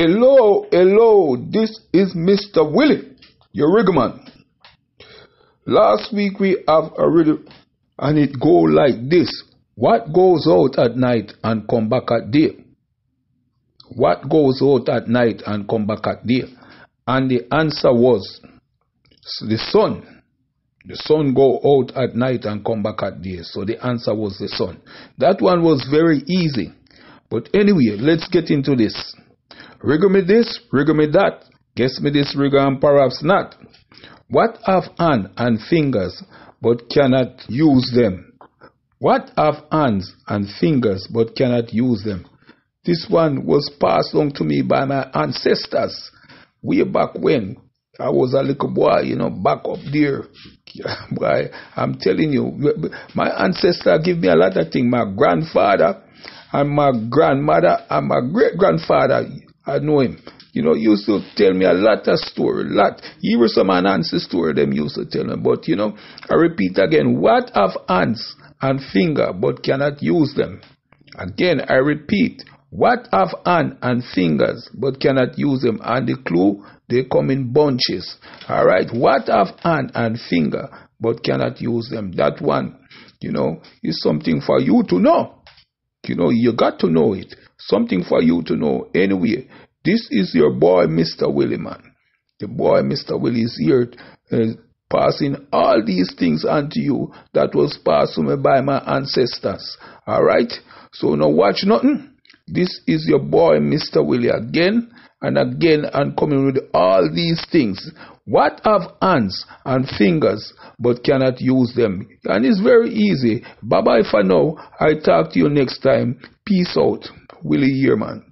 Hello, hello, this is Mr. Willie, your riggerman. Last week we have a riddle and it go like this. What goes out at night and come back at day? What goes out at night and come back at day? And the answer was the sun. The sun go out at night and come back at day. So the answer was the sun. That one was very easy. But anyway, let's get into this. Rigor me this, rigor me that. Guess me this rigor and perhaps not. What have hand and fingers but cannot use them? What have hands and fingers but cannot use them? This one was passed on to me by my ancestors way back when I was a little boy, you know, back up there. Boy, I'm telling you, my ancestor give me a lot of things. My grandfather and my grandmother and my great grandfather I know him. You know, used to tell me a lot of story, lot. Even some Anansi story them used to tell me. But you know, I repeat again, what have hands and finger but cannot use them? Again, I repeat, what have hand and fingers but cannot use them? And the clue, they come in bunches. All right, what have hand and finger but cannot use them? That one, you know, is something for you to know. You know, you got to know it. Something for you to know. Anyway, this is your boy, Mr. Willie, man. The boy, Mr. Willie, is here uh, passing all these things unto you that was passed to me by my ancestors. All right? So now watch nothing. This is your boy, Mr. Willie, again and again and coming with all these things. What have hands and fingers but cannot use them? And it's very easy. Bye bye for now. I talk to you next time. Peace out. Willie Yearman.